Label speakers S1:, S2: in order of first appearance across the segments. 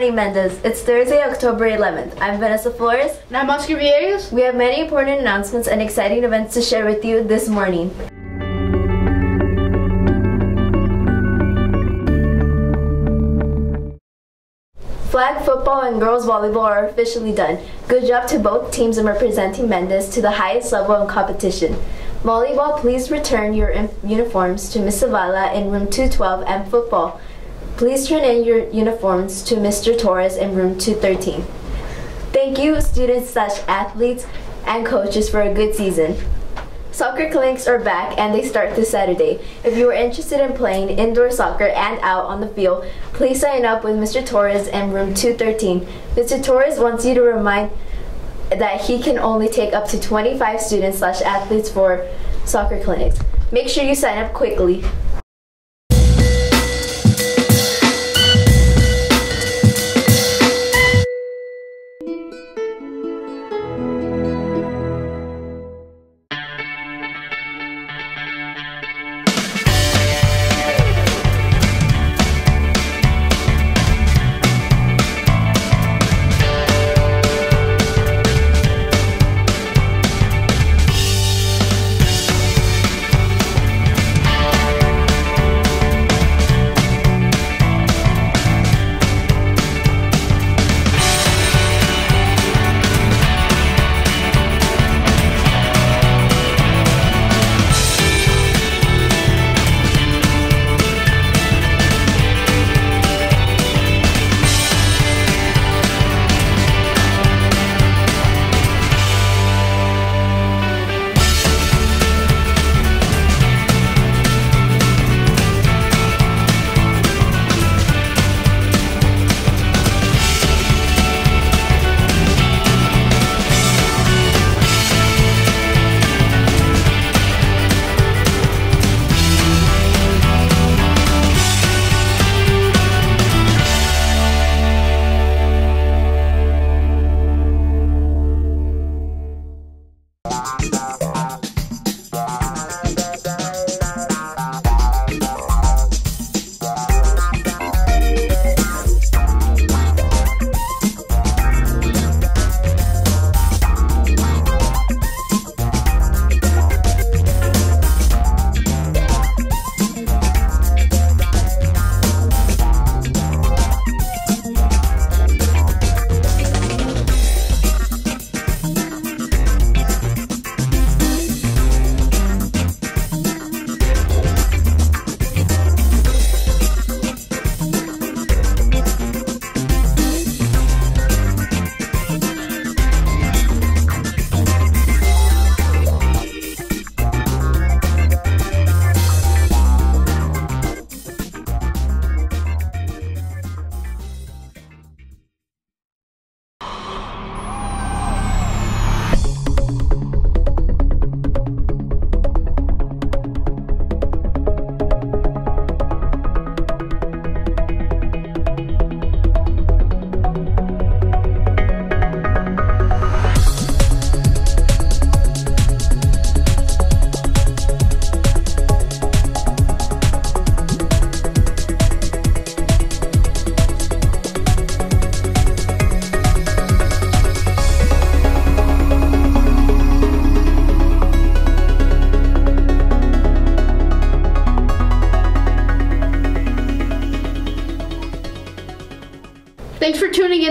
S1: morning, Mendez. It's Thursday, October 11th. I'm Vanessa Flores.
S2: And I'm Oscar Villegas.
S1: We have many important announcements and exciting events to share with you this morning. Flag football and girls volleyball are officially done. Good job to both teams in representing Mendez to the highest level of competition. Volleyball, please return your uniforms to Miss Zavala in room 212 and football. Please turn in your uniforms to Mr. Torres in room 213. Thank you, students slash athletes and coaches for a good season. Soccer clinics are back and they start this Saturday. If you are interested in playing indoor soccer and out on the field, please sign up with Mr. Torres in room 213. Mr. Torres wants you to remind that he can only take up to 25 students slash athletes for soccer clinics. Make sure you sign up quickly.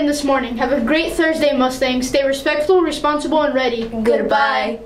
S2: This morning. Have a great Thursday, Mustang. Stay respectful, responsible, and ready.
S1: Goodbye.